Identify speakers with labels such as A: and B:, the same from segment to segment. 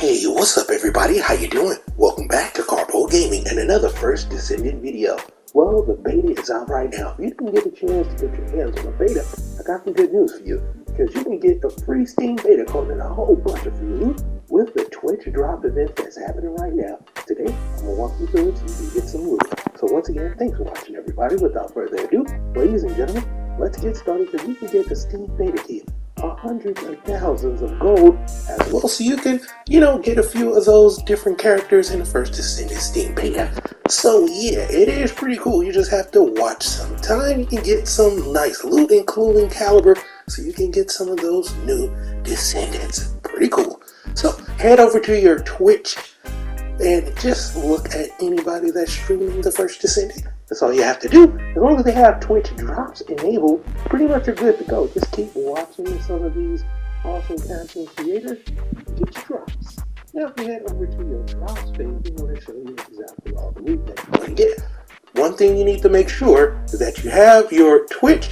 A: Hey, what's up everybody? How you doing? Welcome back to Karpo Gaming and another First Descendant video. Well, the beta is out right now. If you didn't get a chance to get your hands on the beta, I got some good news for you. Because you can get a free Steam beta code and a whole bunch of loot with the Twitch drop event that's happening right now. Today, I'm going to walk you through it so you can get some loot. So once again, thanks for watching everybody. Without further ado, ladies and gentlemen, let's get started because you can get the Steam beta key hundreds and thousands of gold as well. So you can you know get a few of those different characters in the first descendant steam beta so yeah it is pretty cool. You just have to watch some time. You can get some nice loot including caliber so you can get some of those new descendants. Pretty cool. So head over to your twitch and just look at anybody that's streaming the first descendant that's all you have to do. As long as they have Twitch drops enabled, pretty much you're good to go. Just keep watching some of these awesome content creators get your drops. Now, if you head over to your drops page, we want to show you exactly all the loot that you can get. One thing you need to make sure is that you have your Twitch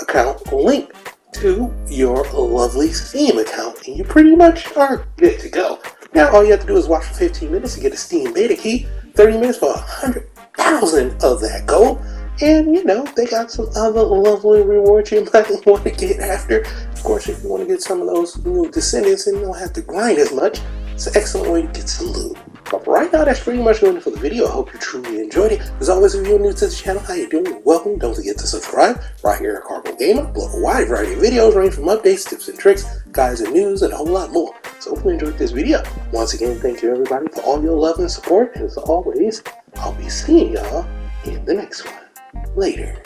A: account linked to your lovely Steam account, and you pretty much are good to go. Now, all you have to do is watch for 15 minutes to get a Steam beta key, 30 minutes for 100 thousand of that gold. And you know, they got some other lovely rewards you might want to get after. Of course, if you want to get some of those new descendants and don't have to grind as much, it's an excellent way to get some loot. But right now, that's pretty much going for the video. I hope you truly enjoyed it. As always, if you're new to the channel, how you doing? Welcome. Don't forget to subscribe right here at Karpo Gamer. Upload a wide variety of videos ranging from updates, tips and tricks, guides and news, and a whole lot more. So hopefully you enjoyed this video. Once again, thank you everybody for all your love and support. As always, I'll be seeing y'all in the next one. Later.